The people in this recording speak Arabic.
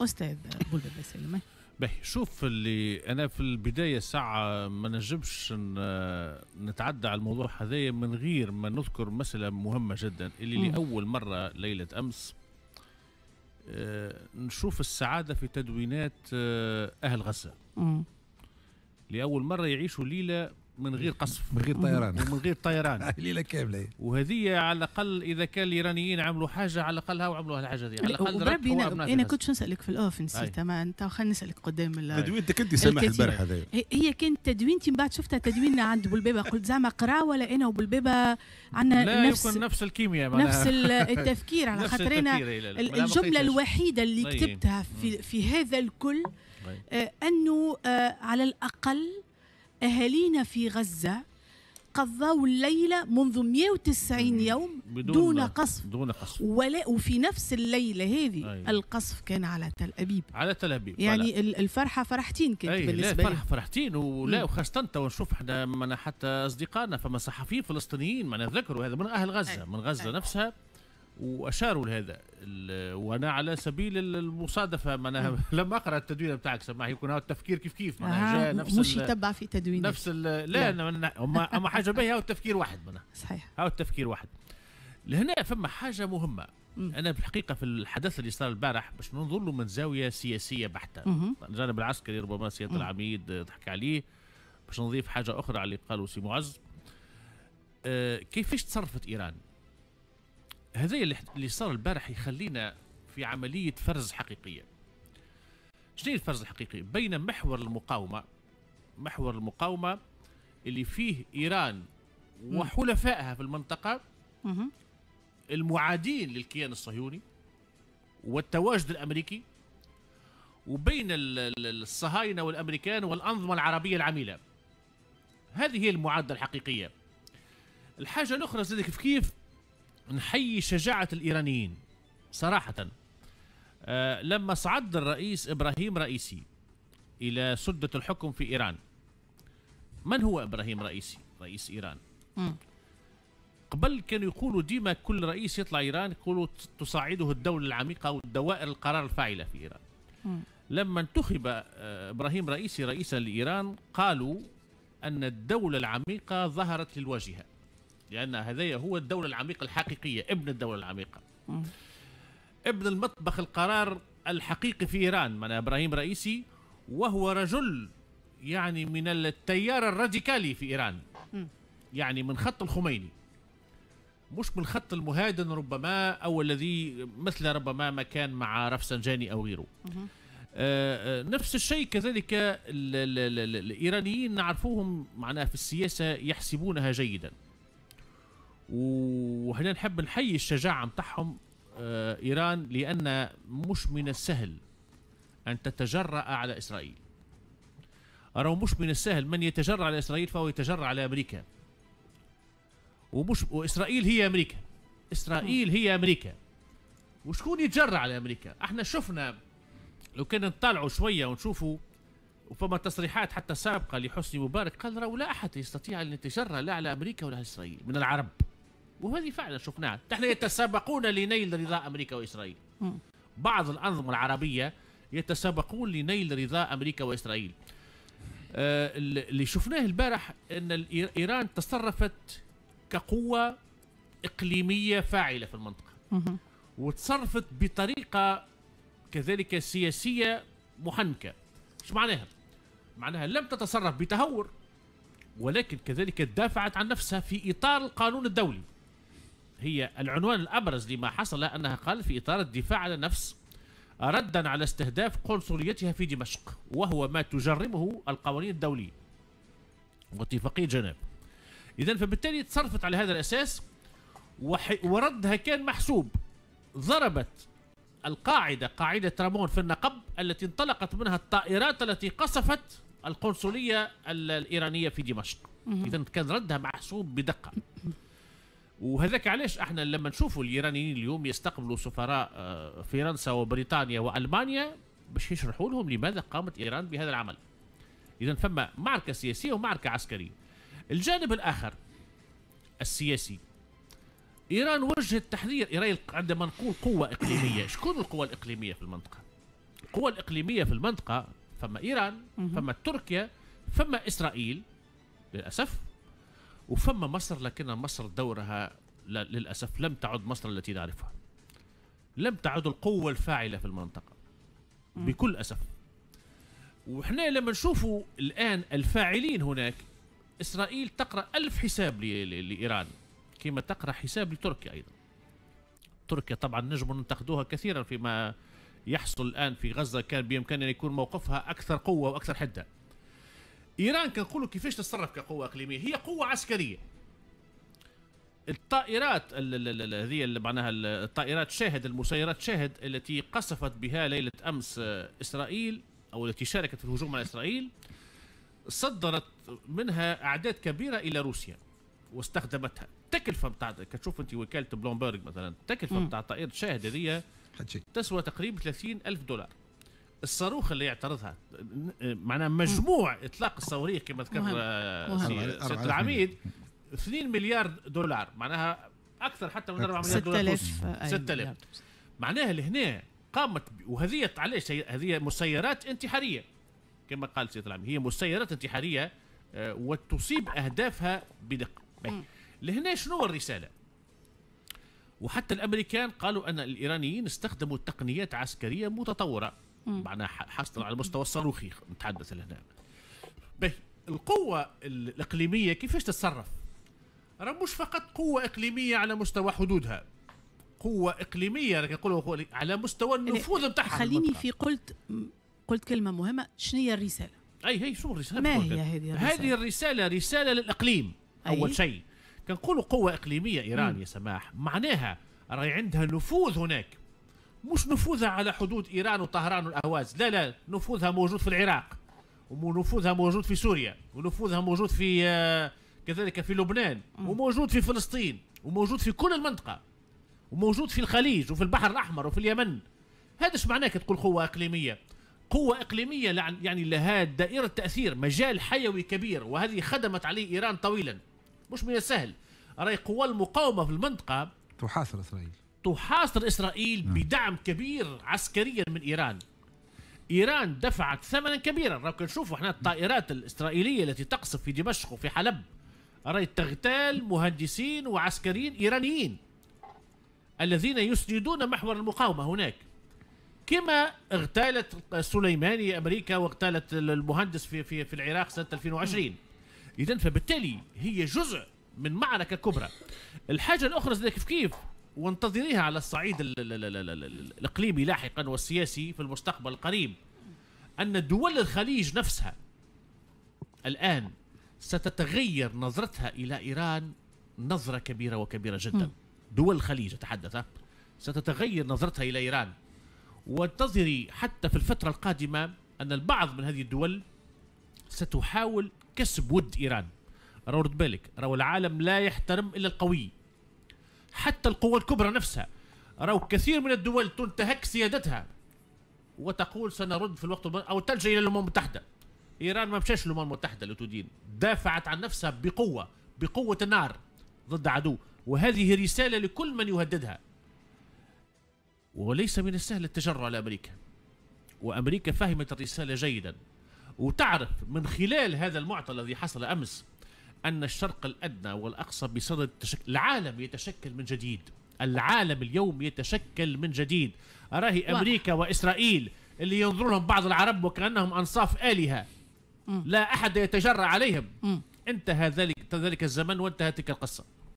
أستاذ بلبل سلمى باهي شوف اللي أنا في البداية ساعة ما نجمش نتعدى على الموضوع هذايا من غير ما نذكر مسألة مهمة جدا اللي. لاول مرة ليلة أمس آه، نشوف السعادة في تدوينات آه، أهل غزة م. لأول مرة يعيشوا ليلة من غير قصف. من غير طيران. ومن غير طيران. ليلة كاملة. وهذه على الأقل إذا كان الإيرانيين عملوا حاجة على الأقل هاو عملوا الحاجة دي. على الأقل أنا كنت نسألك في الأوف نسيتها ما أنت خلينا نسألك قدام تدوينتك أنت سامح البارح هذا. هي كانت تدوينتي من بعد شفتها تدويننا عند بولبيبه قلت زعما قرا ولا أنا وبولبيبه عندنا نفس يكون نفس الكيمياء نفس التفكير. على خاطر أنا الجملة الوحيدة اللي طيب. كتبتها في في هذا الكل آه أنه آه على الأقل أهالينا في غزة قضوا الليلة منذ 190 يوم بدون دون قصف دون قصف ولا وفي نفس الليلة هذه أي. القصف كان على تل أبيب على تل أبيب يعني فلا. الفرحة فرحتين كنت أي بالنسبة لا فرحة فرحتين ولا وخاصة تو نشوف إحنا حتى أصدقائنا فما صحفيين فلسطينيين ما نذكروا هذا من أهل غزة أي. من غزة أي. نفسها وأشاروا لهذا. وأنا على سبيل المصادفة معناها لم أقرأ التدوين بتاعك سماح يكون هذا التفكير كيف كيف؟ معناها جاء نفس مش يتبع في تدوين نفس لا, لا. اما أما حاجة باهيه هو التفكير واحد معناها. صحيح. هو التفكير واحد. لهنا فما حاجة مهمة. م. أنا في الحقيقة في الحدث اللي صار البارح باش ننظر له من زاوية سياسية بحتة. الجانب العسكري ربما سيادة العميد تحكي عليه. باش نضيف حاجة أخرى على اللي قالوا سي معز. أه كيفاش تصرفت إيران؟ هذا اللي صار البارح يخلينا في عملية فرز حقيقية. شنو الفرز الحقيقي؟ بين محور المقاومة محور المقاومة اللي فيه إيران وحلفائها في المنطقة المعادين للكيان الصهيوني والتواجد الأمريكي وبين الصهاينة والأمريكان والأنظمة العربية العميلة. هذه هي المعادلة الحقيقية. الحاجة الأخرى زي كيف كيف نحيي شجاعة الإيرانيين. صراحة أه لما صعد الرئيس إبراهيم رئيسي إلى سدة الحكم في إيران من هو إبراهيم رئيسي؟ رئيس إيران. م. قبل كانوا يقولوا ديما كل رئيس يطلع إيران يقولوا تصعده الدولة العميقة والدوائر القرار الفاعلة في إيران. م. لما انتخب آه، إبراهيم رئيسي رئيسا لإيران قالوا أن الدولة العميقة ظهرت للواجهة. لأن هذا هو الدولة العميقة الحقيقية ابن الدولة العميقة. ابن المطبخ القرار الحقيقي في إيران من إبراهيم رئيسي وهو رجل يعني من التيار الراديكالي في إيران. يعني من خط الخميني. مش من خط المهادن ربما أو الذي مثل ربما ما كان مع رفسنجاني أو غيره. آه, آه، نفس الشيء كذلك ال ال ال الإيرانيين نعرفوهم معناها في السياسة يحسبونها جيدا. وهنا نحب نحيي الشجاعة متاعهم آه إيران لأن مش من السهل أن تتجرأ على إسرائيل. أرى مش من السهل من يتجرأ على إسرائيل فهو يتجرأ على أمريكا. ومش وإسرائيل هي أمريكا. إسرائيل هي أمريكا. وشكون يتجرأ على أمريكا؟ إحنا شفنا لو كان نطالعوا شوية ونشوفوا وفما تصريحات حتى سابقة لحسني مبارك قال راه لا أحد يستطيع أن يتجرأ لا على أمريكا ولا على إسرائيل من العرب. وهذه فعلا شفناها. نحن يتسابقون لنيل رضا أمريكا وإسرائيل. بعض الأنظمة العربية يتسابقون لنيل رضا أمريكا وإسرائيل. آه اللي شفناه البارح أن إيران تصرفت كقوة إقليمية فاعلة في المنطقة. وتصرفت بطريقة كذلك سياسية محنكة. إيش معناها؟ معناها لم تتصرف بتهور ولكن كذلك دافعت عن نفسها في إطار القانون الدولي. هي العنوان الأبرز لما حصل أنها قالت في إطار الدفاع عن النفس ردا على استهداف قنصليتها في دمشق وهو ما تجرمه القوانين الدولية واتفاقية جنيف. إذا فبالتالي تصرفت على هذا الأساس وردها كان محسوب. ضربت القاعدة قاعدة رامون في النقب التي انطلقت منها الطائرات التي قصفت القنصلية الإيرانية في دمشق. إذا كان ردها محسوب بدقة. وهذاك علاش إحنا لما نشوفوا الإيرانيين اليوم يستقبلوا سفراء آه، فرنسا وبريطانيا وألمانيا باش يشرحوا لهم لماذا قامت إيران بهذا العمل. إذا فما معركة سياسية ومعركة عسكرية. الجانب الآخر السياسي. إيران وجهت تحذير إيران عندما نقول قوة إقليمية شكون القوى الإقليمية في المنطقة؟ القوى الإقليمية في المنطقة فما إيران فما تركيا فما إسرائيل للأسف وفما مصر لكن مصر دورها للأسف لم تعد مصر التي نعرفها. لم تعد القوة الفاعلة في المنطقة بكل أسف. وإحنا لما نشوفوا الآن الفاعلين هناك إسرائيل تقرأ ألف حساب لإيران كما تقرأ حساب لتركيا أيضا. تركيا طبعا نجم ننتقدوها كثيرا فيما يحصل الآن في غزة كان بإمكانها أن يكون موقفها أكثر قوة وأكثر حدة إيران كنقولوا كيفاش تتصرف كقوة إقليمية؟ هي قوة عسكرية. الطائرات هذه معناها الطائرات شاهد المسيرات شاهد التي قصفت بها ليلة أمس آه، إسرائيل أو التي شاركت في الهجوم على إسرائيل صدرت منها أعداد كبيرة إلى روسيا واستخدمتها. التكلفه بتاع كتشوف أنت وكالة بلومبرج مثلا التكلفه بتاع طائرة شاهد هذه تسوى تقريبا 30 ألف دولار. الصاروخ اللي يعترضها. معناها مجموع إطلاق الصواريخ كما ذكر آه، سيد العميد. 2 مليار دولار معناها أكثر حتى من 4 مليار دولار 6000 6000 معناها لهنا قامت وهذه علاش هذه مسيرات انتحارية. كما قال سيد العميد هي مسيرات انتحارية آه، وتصيب أهدافها بدقة. لهنا شنو الرسالة؟ وحتى الأمريكان قالوا أن الإيرانيين استخدموا تقنيات عسكرية متطورة. معناها حصلا على مستوى الصاروخي نتحدث هنا به القوة الإقليمية كيفاش تتصرف؟ راه مش فقط قوة إقليمية على مستوى حدودها. قوة إقليمية نقولوا على مستوى يعني النفوذ نتاعها خليني في قلت قلت كلمة مهمة شنو هي الرسالة؟ أي هي شو الرسالة؟ ما هي هذه الرسالة؟ هذه الرسالة؟ رسالة للإقليم أول شيء. كنقولوا قوة إقليمية إيران يا سماح معناها راهي عندها نفوذ هناك. مش نفوذها على حدود إيران وطهران والأهواز. لا لا نفوذها موجود في العراق ونفوذها موجود في سوريا ونفوذها موجود في آه، كذلك في لبنان وموجود في فلسطين وموجود في كل المنطقة وموجود في الخليج وفي البحر الأحمر وفي اليمن. هذا إيش معناه تقول قوة إقليمية؟ قوة إقليمية يعني لها دائرة تأثير مجال حيوي كبير وهذه خدمت عليه إيران طويلا. مش من السهل. راي قوى المقاومة في المنطقة؟ تحاصر إسرائيل. تحاصر إسرائيل. بدعم كبير عسكريا من إيران. إيران دفعت ثمنا كبيرا. راكم نشوفوا إحنا الطائرات الإسرائيلية التي تقصف في دمشق وفي حلب. راي تغتال مهندسين وعسكريين إيرانيين الذين يسندون محور المقاومة هناك. كما اغتالت سليماني أمريكا واغتالت المهندس في في في العراق سنة 2020 اذا فبالتالي هي جزء من معركة كبرى. الحاجة الأخرى كيف كيف؟ وانتظريها على الصعيد الإقليمي لاحقا والسياسي في المستقبل القريب أن دول الخليج نفسها الآن ستتغير نظرتها إلى إيران نظرة كبيرة وكبيرة جدا. دول الخليج أتحدث ستتغير نظرتها إلى إيران. وانتظري حتى في الفترة القادمة أن البعض من هذه الدول ستحاول كسب ود إيران. رد بالك راهو العالم لا يحترم إلا القوي. حتى القوى الكبرى نفسها. راهو كثير من الدول تنتهك سيادتها. وتقول سنرد في الوقت أو تلجأ إلى الأمم المتحدة. إيران ما مشاش الأمم المتحدة لتدين دافعت عن نفسها بقوة بقوة النار ضد عدو. وهذه رسالة لكل من يهددها. وليس من السهل التجرع على أمريكا. وأمريكا فهمت الرسالة جيدا. وتعرف من خلال هذا المعطى الذي حصل أمس أن الشرق الأدنى والأقصى بصدد التشكل العالم يتشكل من جديد. العالم اليوم يتشكل من جديد. راهي أمريكا وإسرائيل اللي ينظر لهم بعض العرب وكأنهم أنصاف آلهة. لا أحد يتجرأ عليهم. انتهى ذلك ذلك الزمن وانتهت تلك القصة.